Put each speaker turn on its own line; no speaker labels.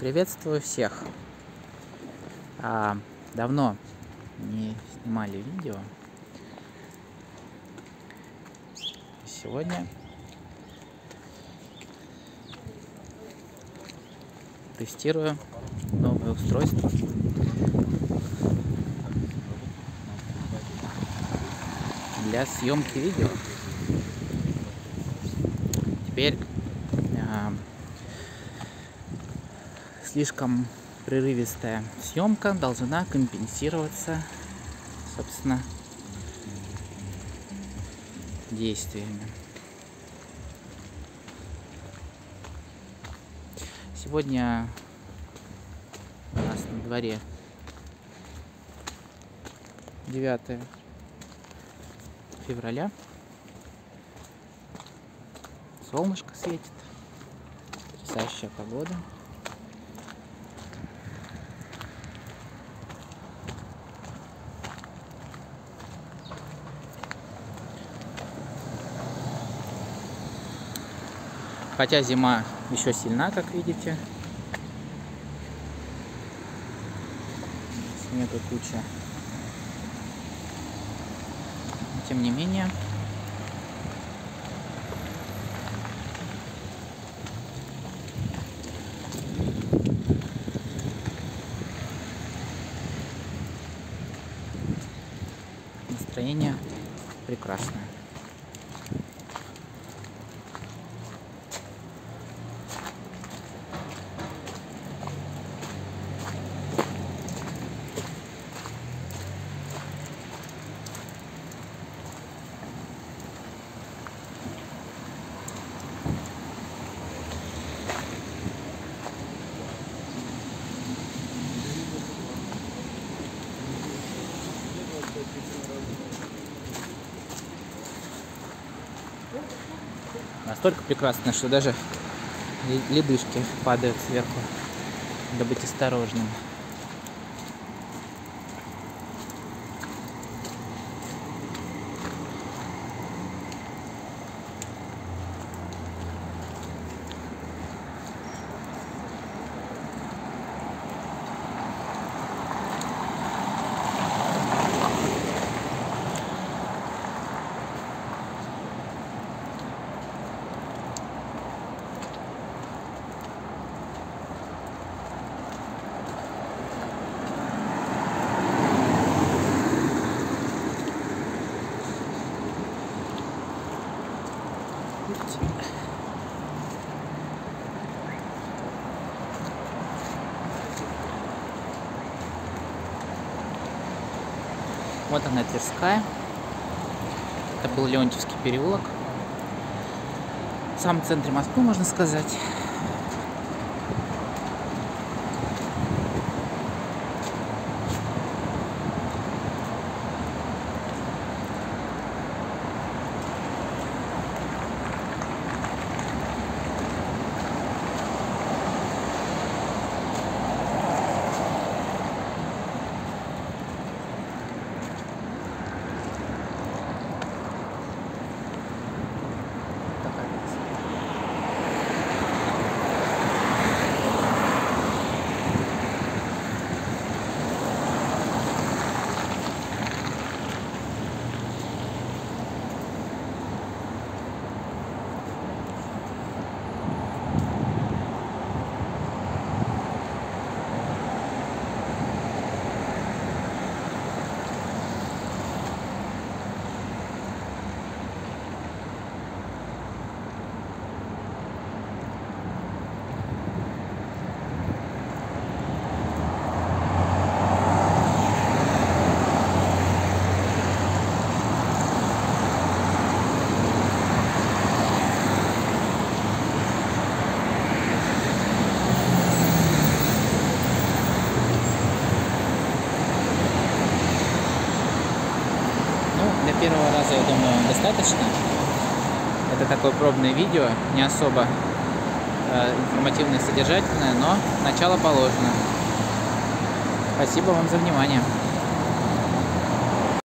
Приветствую всех. А, давно не снимали видео. Сегодня тестирую новое устройство. Для съемки видео. Теперь а, слишком прерывистая съемка должна компенсироваться, собственно, действиями. Сегодня у нас на дворе 9 февраля. Солнышко светит. Потрясающая погода. Хотя зима еще сильна, как видите. Снега куча. Но, тем не менее, настроение прекрасное. Настолько прекрасно, что даже ледышки падают сверху. Надо быть осторожным. Вот она Тверская. Это был Леонтьевский переулок. В самом центре Москвы, можно сказать. для первого раза, я думаю, достаточно. Это такое пробное видео, не особо э, информативное, содержательное, но начало положено. Спасибо вам за внимание.